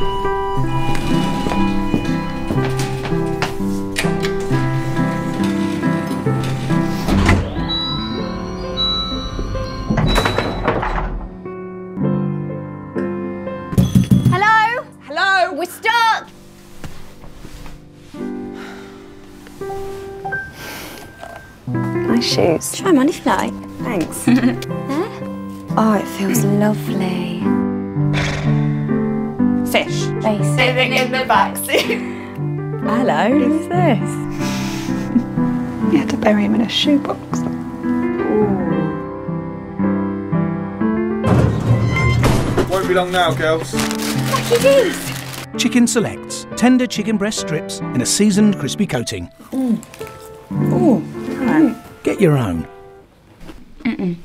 Hello? Hello? We're stuck! Nice shoes. Try them on if you like. Thanks. Oh, it feels lovely. Fish. Basic. Sitting in the backseat. Hello, who's this? You had to bury him in a shoebox. Won't be long now, girls. Lucky geese. Chicken Selects. Tender chicken breast strips in a seasoned crispy coating. Oh, Get your own. Mm-mm.